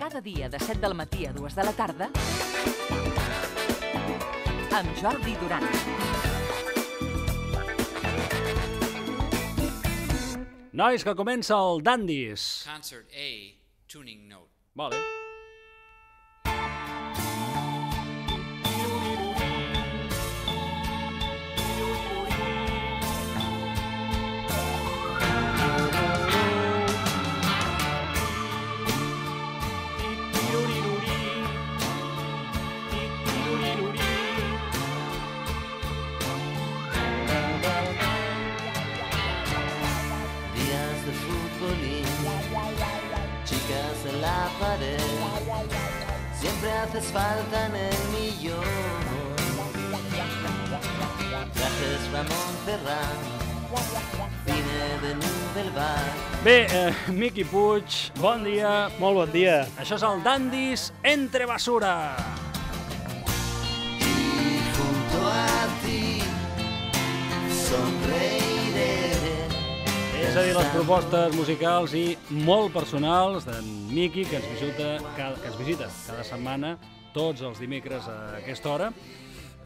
Cada dia de 7 del matí a 2 de la tarda amb Jordi Duran. Nois, que comença el Dandis. Concert A, tuning note. Vale. Haces falta en el millón. Trajes Ramón Ferran, cine de Nubelbar. Bé, eh, Miqui Puig, bon dia. Molt bon dia. Això és el Dandis Entre Basura. Y junto a ti sonreiré. És a dir, les propostes musicals i molt personals d'en Miqui, que ens visita cada, que ens visita cada setmana, tots els dimecres a aquesta hora.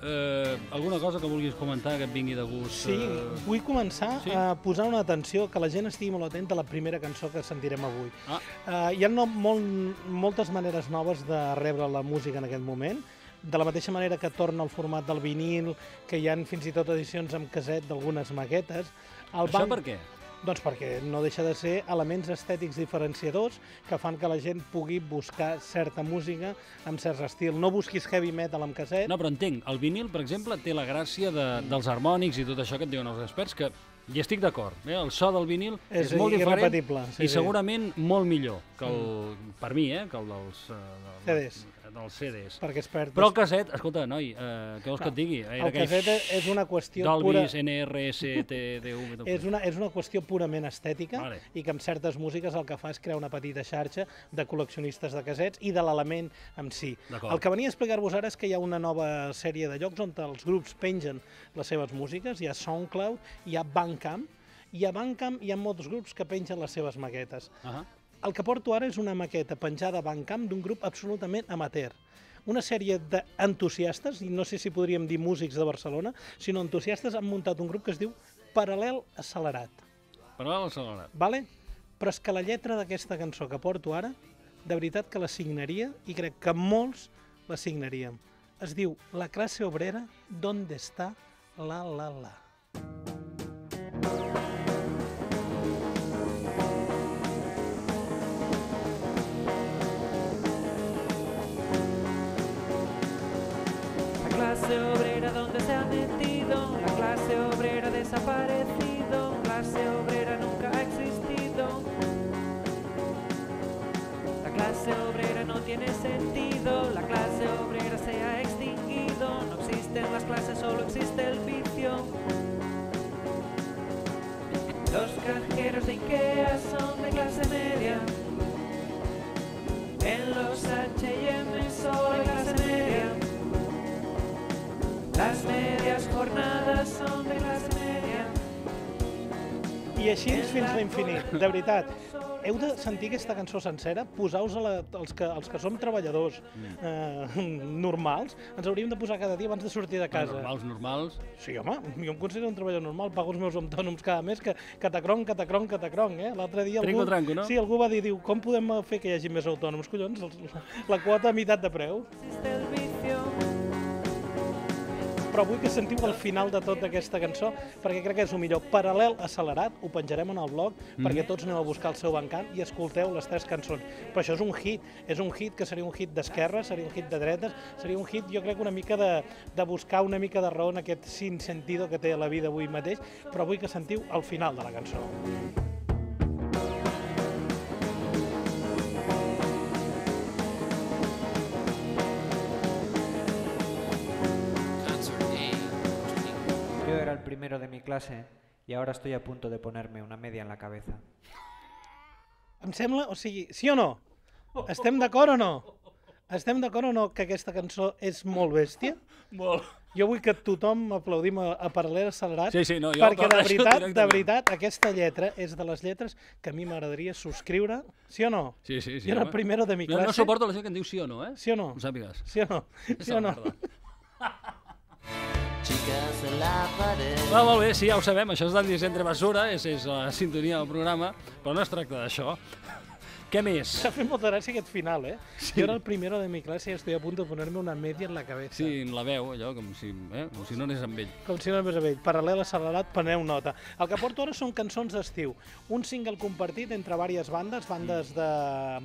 Eh, alguna cosa que vulguis comentar que et vingui de gust? Sí, eh? vull començar Sí. a posar una atenció, que la gent estigui molt atenta a la primera cançó que sentirem avui. Ah, Uh, hi ha no, molt, moltes maneres noves de rebre la música en aquest moment, de la mateixa manera que torna al format del vinil, que hi han fins i tot edicions amb caset d'algunes maquetes. El això per què? Doncs perquè no deixa de ser elements estètics diferenciadors que fan que la gent pugui buscar certa música amb certs estil. No busquis heavy metal amb caset, No, però entenc, el vinil, per exemple, té la gràcia de, dels harmònics i tot això que et diuen els experts, que hi estic d'acord. Eh? El so del vinil és, És molt diferent sí, i sí. segurament molt millor que el, per mi, eh? que el dels, eh, dels, CDs. dels CDs. perquè es perd. Però el caset, escolta, noi, eh, què vols que et digui? el caset és una qüestió pura... Dolby's, NRSTDU... És una, és una qüestió purament estètica Vale. i que amb certes músiques el que fa és crear una petita xarxa de col·leccionistes de casets i de l'element en si. El que venia a explicar-vos ara és que hi ha una nova sèrie de llocs on els grups pengen les seves músiques. Hi ha SoundCloud, hi ha Bandcamp, i a Bandcamp hi ha molts grups que pengen les seves maquetes. Ah El que porto ara és una maqueta penjada a Bandcamp d'un grup absolutament amateur. Una sèrie d'entusiastes, i no sé si podríem dir músics de Barcelona, sinó entusiastes han muntat un grup que es diu Paral·lel Accelerat. Paral·lel accelerat. Vale? Però és que la lletra d'aquesta cançó que porto ara, de veritat que la signaria, i crec que molts la signaríem. Es diu La classe obrera, ¿dónde está la la la? La se ha metido, la clase obrera desaparecido, clase obrera nunca ha existido. La clase obrera no tiene sentido, la clase obrera se ha extinguido, no existen las clases, solo existe el vicio. Los cajeros de Ikea son de clase media, I així fins a l'infinit, de veritat. Heu de sentir aquesta cançó sencera, posar-vos els, que, els que som treballadors eh, normals, ens hauríem de posar cada dia abans de sortir de casa. Normals, normals. Sí, home, jo em considero un treballador normal, pago els meus autònoms cada mes, que catacron, catacron, catacron, eh? L'altre dia Trinco, algú... tranco, no? Sí, algú va dir, diu, com podem fer que hi hagi més autònoms? Collons, els- la quota a meitat de preu. Existe el vicio. Però vull que sentiu el final de tota aquesta cançó, perquè crec que és el millor. Paral·lel accelerat, ho penjarem en el blog, perquè tots aneu a buscar el seu bancant i escolteu les tres cançons. Però això és un hit, és un hit que seria un hit d'esquerra, seria un hit de dretes, seria un hit, jo crec, una mica de, de buscar una mica de raó en aquest sin sentido que té la vida avui mateix, però vull que sentiu el final de la cançó. Clase y ahora estoy a punto de ponerme una media en la cabeza. Em sembla, o sigui, sí o no? Estem d'acord o no? Estem d'acord o no que aquesta cançó és molt bèstia? Molt. Jo vull que tothom aplaudim a, a Paral·lel Accelerat, Sí, sí, no, jo perquè de veritat, de veritat, aquesta lletra és de les lletres que a mi m'agradaria subscriure, sí o no? Sí, sí, sí. Jo era home. el primero de mi Jo no suporto la gent que em diu sí o no, eh? Sí o no? Ho sàpigues. Sí o no? Sí o no? En la pared. Va, molt bé, sí, ja ho sabem, això és d'Andis entre basura, és, és la sintonia del programa, però no es tracta d'això. Què més? S'ha fet molta gràcia aquest final, eh? Sí. Jo era el primero de mi clase y estoy a punto de ponerme una media en la cabeza. Sí, en la veu, allò, com si, eh? com si no anés amb ell. Com si no anés amb ell. Paral·lel accelerat, preneu nota. El que porto ara són cançons d'estiu. Un single compartit entre diverses bandes, bandes de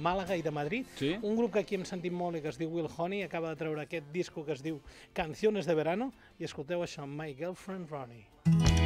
Màlaga i de Madrid. Sí? Un grup que aquí hem sentit molt i que es diu Will Honey acaba de treure aquest disco que es diu Canciones de Verano i escolteu això, My Girlfriend Ronnie. I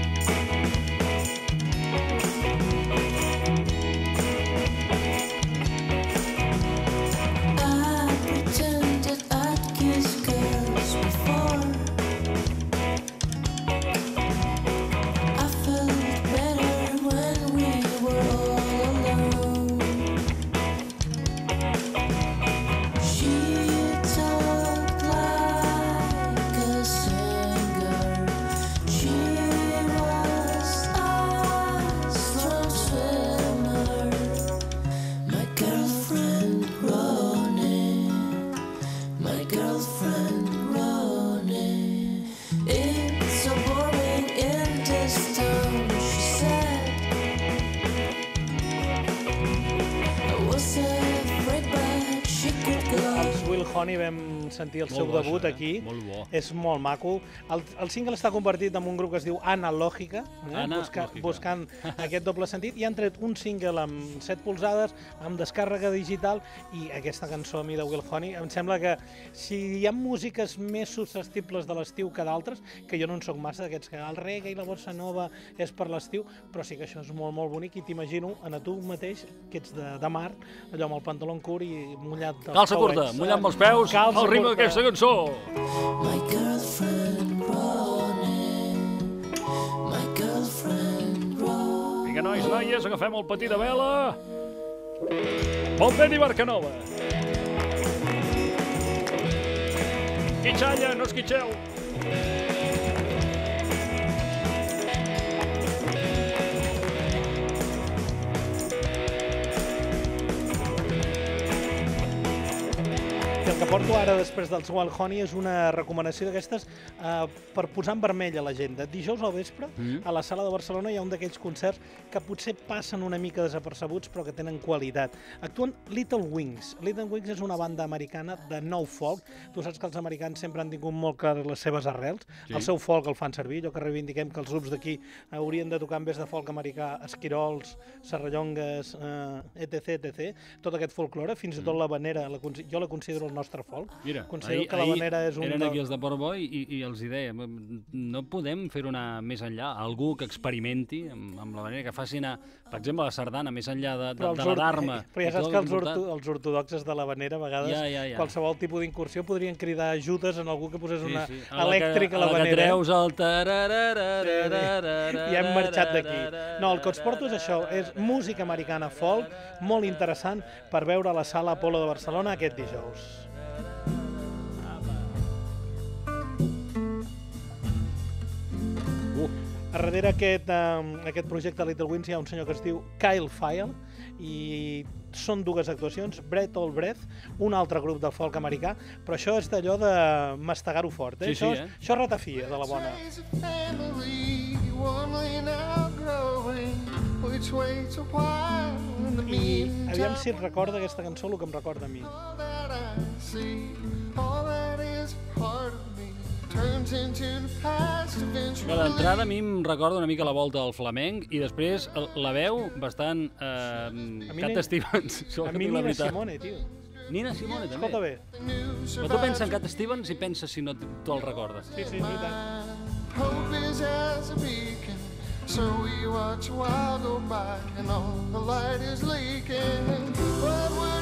Honey vam sentir el seu bo, debut això, eh? aquí. Molt bo. És molt maco. El, el single està convertit en un grup que es diu Analògica, eh? Analògica. buscant aquest doble sentit, i han tret un single amb 7 polzades, amb descàrrega digital, i aquesta cançó a mi de Will Honey, em sembla que si hi ha músiques més susceptibles de l'estiu que d'altres, que jo no en sóc massa d'aquests que el reggae i la bossa nova és per l'estiu, però sí que això és molt, molt bonic, i t'imagino en a tu mateix, que ets de, de mar, allò amb el pantaló curt i mullat Calça curta, mullant amb els peus, Calça al ritme curta. d'aquesta cançó. My girlfriend Ronnie, my girlfriend Ronnie. Vinga, nois, noies, agafem el patí de vela. Bon vent i barca nova. Quitxalla, no esquitxeu. I que porto ara després dels Wild Honey és una recomanació d'aquestes eh, per posar en vermell a l'agenda. Dijous al vespre, Mm. a la sala de Barcelona hi ha un d'aquells concerts que potser passen una mica desapercebuts però que tenen qualitat. Actuen Little Wings. Little Wings és una banda americana de nou folk. Tu saps que els americans sempre han tingut molt clares les seves arrels. Sí. El seu folk el fan servir, allò que reivindiquem que els grups d'aquí haurien de tocar en vez de folk americà, esquirols, serrallongues, eh, etc, etc. Tot aquest folklore, fins i tot la vanera, la, jo la considero el nostre folk. Mira, Considero ahir, que vanera és un... eren del- aquí els de Port Boi i, i els hi deia, no podem fer-ho anar més enllà, algú que experimenti amb, amb la manera que faci anar, per exemple, la sardana, més enllà de, de, de la or- Dharma. però ja saps que el els, orto, els ortodoxes de la vanera, a vegades, Ja, ja, ja. qualsevol tipus d'incursió podrien cridar ajudes en algú que posés una Sí, sí. A la elèctrica que, a la, que treus el... Sí, I hem marxat d'aquí. No, el que us porto és això, és música americana folk, molt interessant per veure a la sala Apolo de Barcelona aquest dijous. A darrere aquest, um, aquest projecte Little Wings hi ha un senyor que es diu Kyle File i són dues actuacions, Breath All Breath, un altre grup del folk americà, però això és d'allò de mastegar-ho fort, eh? Sí, sí, això, eh? és, això és ratafia, de la bona. I aviam si et recorda aquesta cançó el que em recorda a mi. Eventually. d'entrada a mi em recorda una mica la volta del flamenc i després la veu bastant eh, Cat Stevens. A mi Nina veritat. Simone, tio. Nina Simone, també. Escolta bé. Però tu pensa en Cat Stevens i pensa si no tu el recordes. Sí, sí, i tant. Hope is as a beacon, so we watch a while go by, and all the light is leaking. What would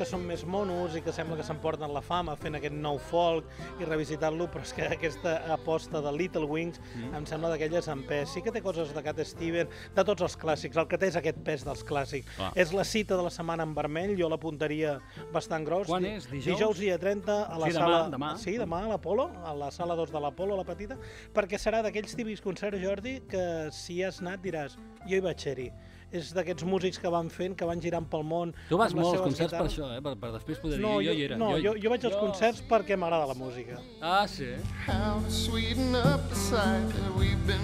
que són més monos i que sembla que s'emporten la fama fent aquest nou folk i revisitant-lo, però és que aquesta aposta de Little Wings mm. em sembla d'aquelles amb pes. Sí que té coses de Cat Steven, de tots els clàssics, el que té és aquest pes dels clàssics. Clar. És la cita de la setmana en vermell, jo l'apuntaria bastant gros. Quan és? Dijous? Dijous dia 30 a la Sí, demà, sala... demà. Sí, demà a l'Apolo, a la sala 2 de l'Apolo, la petita, perquè serà d'aquells típics concerts, Jordi, que si has anat diràs, jo hi vaig ser-hi. És d'aquests músics que van fent, que van girant pel món... Tu vas molt als concerts per això, eh? Per, per després poder No, dir, jo, jo, hi era. no jo, jo vaig als concerts perquè m'agrada la música. Ah, sí?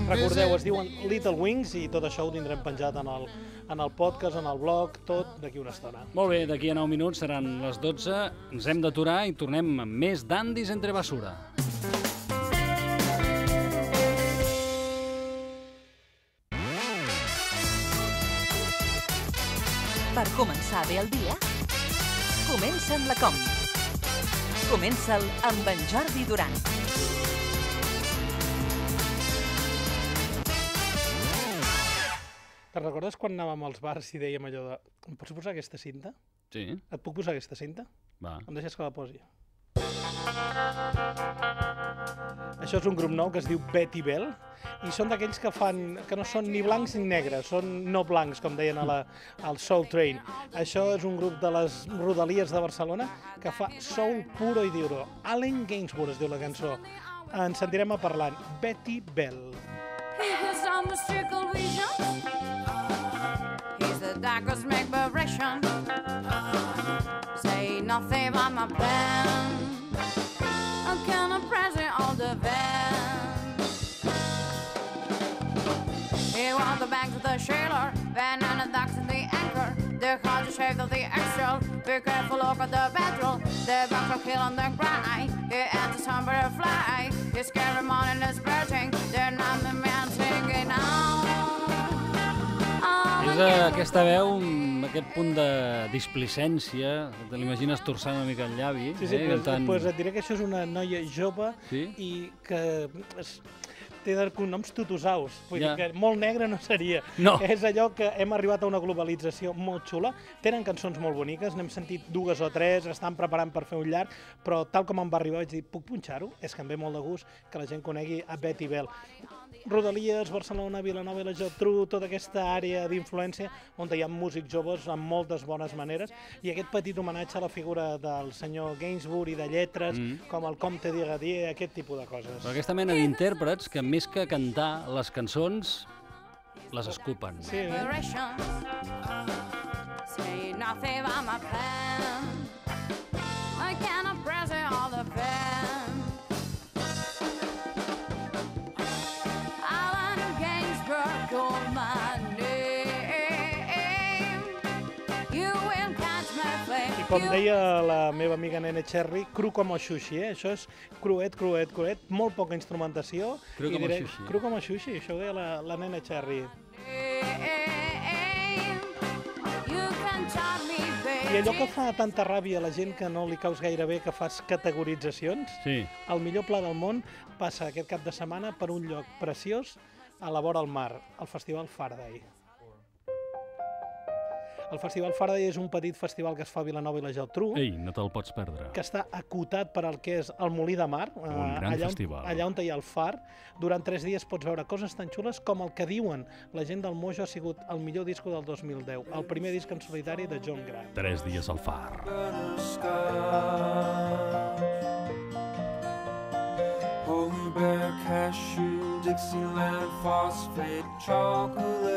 Recordeu, es diuen Little Wings i tot això ho tindrem penjat en el, en el podcast, en el blog, tot d'aquí una estona. Molt bé, d'aquí a 9 minuts seran les 12, ens hem d'aturar i tornem amb més dandis entre basura. Per començar bé el dia, comença amb la com. Comença'l amb en Jordi Duran. Te'n recordes quan anàvem als bars i dèiem allò de em pots posar aquesta cinta? Sí, Et puc posar aquesta cinta? va. Em deixes que la posi? Això és un grup nou que es diu Betty Bell i són d'aquells que fan que no són ni blancs ni negres, són no blancs, com deien a la, al Soul Train. Això és un grup de les rodalies de Barcelona que fa soul puro i duro. Allen Gainsbourg es diu la cançó. Ens sentirem a parlant. Betty Bell. He's a mystical vision. He's the darkest magnification. Say nothing about my plan. The banks of the sailor, van and the docks and the anchor. The hard shape of the axle. Be careful, look at the petrol. The banks are killing the grind. He enters some butterfly. His scary morning is burning. Not the man singing out. És aquesta veu aquest punt de displicència, te l'imagines torçant una mica el llavi, Sí, sí, eh, pues, cantant... pues et diré que això és una noia jove Sí? i que es, té de cognoms tutusaus. Vull Ja. dir que molt negre no seria. No. És allò que hem arribat a una globalització molt xula. Tenen cançons molt boniques, n'hem sentit dues o tres, estan preparant per fer un llarg, però tal com em va arribar vaig dir, puc punxar-ho? És que em ve molt de gust que la gent conegui a Betty Bell. Rodalies, Barcelona, Vilanova i la Geltrú, tota aquesta àrea d'influència on hi ha músics joves amb moltes bones maneres i aquest petit homenatge a la figura del senyor Gainsbourg i de lletres Mm. com el Comte d'Igadier, aquest tipus de coses. Però aquesta mena d'intèrprets que més que cantar les cançons les escupen. Sí, eh? Com deia la meva amiga Nene Cherry, cru com el sushi, eh? Això és cruet, cruet, cruet, molt poca instrumentació. Cru com el sushi. Cru com el sushi, això ho deia la, la Nene Cherry. I allò que fa tanta ràbia a la gent que no li caus gaire bé que fas categoritzacions, Sí. el millor pla del món passa aquest cap de setmana per un lloc preciós a la vora del mar, el Festival Faraday. El Festival Faraday és un petit festival que es fa a Vilanova i la Geltrú, Ei, no te'l pots perdre. que està acotat per al que és el Molí de Mar, eh, Un gran allà, festival. on, allà on hi ha el far. Durant tres dies pots veure coses tan xules com el que diuen la gent del Mojo ha sigut el millor disco del 2010, el primer disc en solitari de John Grant. Tres dies al far. Holy Bear Cashew, Dixieland Phosphate Chocolate.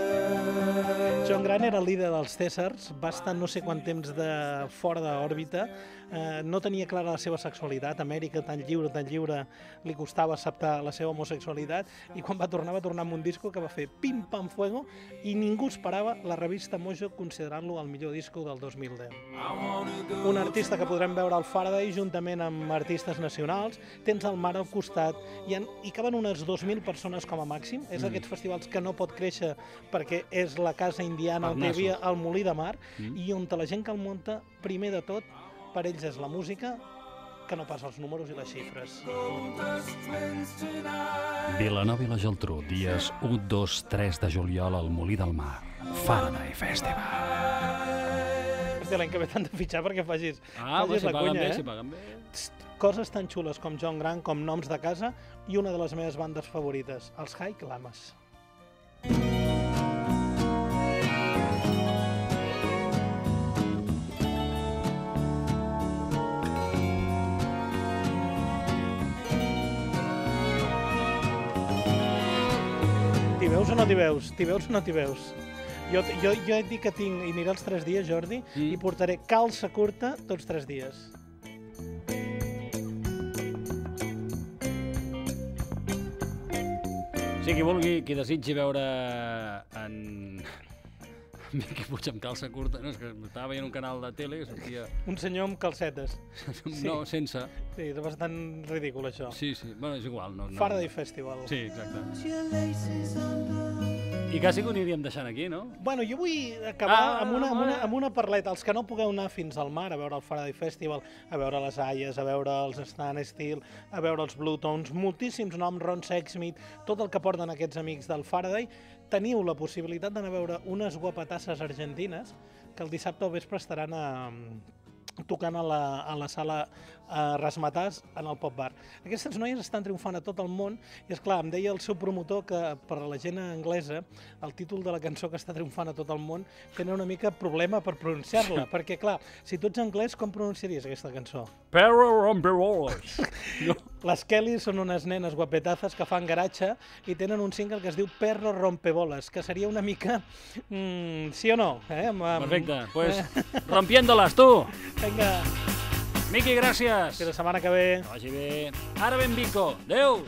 John Grant era el líder dels Cèsars, va estar no sé quant temps de fora d'òrbita, eh, no tenia clara la seva sexualitat, Amèrica tan lliure, tan lliure, li costava acceptar la seva homosexualitat, i quan va tornar, va tornar amb un disco que va fer pim pam fuego, i ningú esperava la revista Mojo considerant-lo el millor disco del 2010. Un artista que podrem veure al Faraday juntament amb artistes nacionals, tens el mar al costat, i, en, hi caben unes 2.000 persones com a màxim, és aquests festivals que no pot créixer perquè és la casa indiana on hi havia el molí de mar, i on la gent que el munta, primer de tot, per ells és la música, que no pas els números i les xifres. Vilanova i la Geltrú, dies 1, 2, 3 de juliol al Molí del Mar. Faraday Festival. Exacte, l'any que ve t'han de fitxar perquè facis, Ah, facis si la cunya, bé, eh? si paguen bé. Coses tan xules com John Grant, com noms de casa, i una de les meves bandes favorites, els High Clamas. Veus no t'hi veus? T'hi veus o no t'hi veus? Jo, jo, jo et dic que tinc, i aniré els tres dies, Jordi, Mm. i portaré calça curta tots tres dies. Sí, qui vulgui, qui desitgi veure en... Miqui Puig amb calça curta, no, és que estava veient un canal de tele que sortia... Un senyor amb calcetes. No, sense. Sí, és bastant ridícul, això. Sí, sí, bueno, és igual. No, no, Faraday Festival. Sí, exacte. I quasi que ho aniríem deixant aquí, no? Bueno, jo vull acabar Ah, amb, una, amb, una, amb una parleta. Els que no pugueu anar fins al mar a veure el Faraday Festival, a veure les Aies, a veure els Stan Steel, a veure els Blue Tones, moltíssims noms, Ron Sexsmith, tot el que porten aquests amics del Faraday, teniu la possibilitat d'anar a veure unes guapatasses argentines que el dissabte al vespre estaran a, tocant a la, a la sala a Rasmatàs en el Pop Bar. Aquestes noies estan triomfant a tot el món i, és clar em deia el seu promotor que per a la gent anglesa el títol de la cançó que està triomfant a tot el món tenen una mica problema per pronunciar-la, perquè, clar, si tu ets anglès, com pronunciaries aquesta cançó? Perro romperoles. No. Les Kelly són unes nenes guapetazes que fan garatge i tenen un single que es diu Perro Rompeboles, que seria una mica... Mm, sí o no? Eh? Amb, amb... Perfecte, pues rompiéndolas, tu! Vinga, Miqui, gràcies! fins la setmana que ve. Que vagi bé. Ara ben Vico. Adéu!